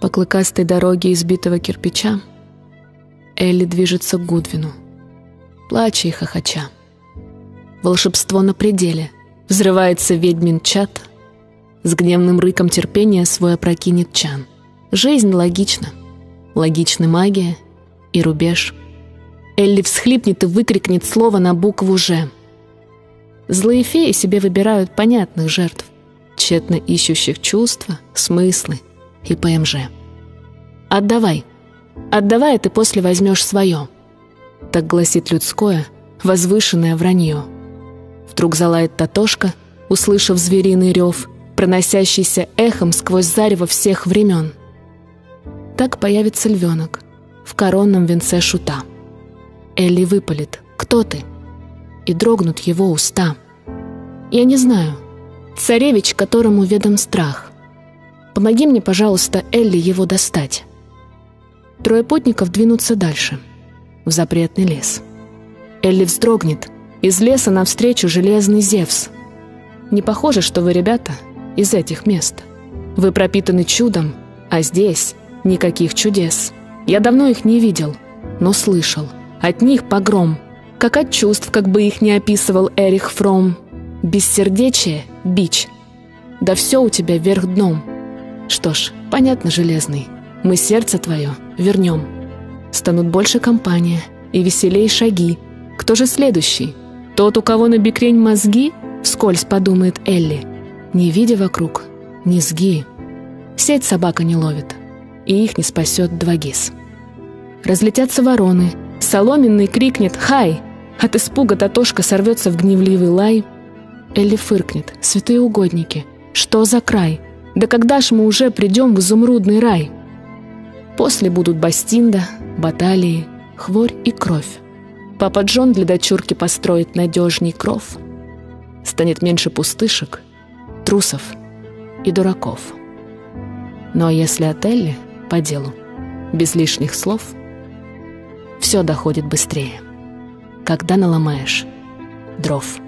По клыкастой дороге избитого кирпича Элли движется к Гудвину, плача и хохоча. Волшебство на пределе. Взрывается ведьмин чат. С гневным рыком терпения свой опрокинет чан. Жизнь логична. Логична магия и рубеж. Элли всхлипнет и выкрикнет слово на букву «Ж». Злые феи себе выбирают понятных жертв, тщетно ищущих чувства, смыслы и ПМЖ. «Отдавай. Отдавай, а ты после возьмешь свое». Так гласит людское, возвышенное вранье. Вдруг залает Татошка, услышав звериный рев, проносящийся эхом сквозь зарево всех времен. Так появится львенок в коронном венце шута. Элли выпалит «Кто ты?» и дрогнут его уста. Я не знаю. Царевич, которому ведом страх. Помоги мне, пожалуйста, Элли, его достать. Трое путников двинутся дальше, в запретный лес. Элли вздрогнет. Из леса навстречу железный Зевс. Не похоже, что вы, ребята, из этих мест. Вы пропитаны чудом, а здесь никаких чудес. Я давно их не видел, но слышал. От них погром — как от чувств, как бы их не описывал Эрих Фром. Бессердечие — бич. Да все у тебя вверх дном. Что ж, понятно, Железный, мы сердце твое вернем. Станут больше компания и веселей шаги. Кто же следующий? Тот, у кого на бикрень мозги? Вскользь подумает Элли, не видя вокруг низги. Сеть собака не ловит, и их не спасет двагис. Разлетятся вороны, соломенный крикнет «Хай!» От испуга Татошка сорвется в гневливый лай. Элли фыркнет. «Святые угодники! Что за край? Да когда ж мы уже придем в изумрудный рай?» После будут Бастинда, баталии, хворь и кровь. Папа Джон для дочурки построит надежней кров. Станет меньше пустышек, трусов и дураков. Но если от Элли по делу, без лишних слов, все доходит быстрее когда наломаешь дров.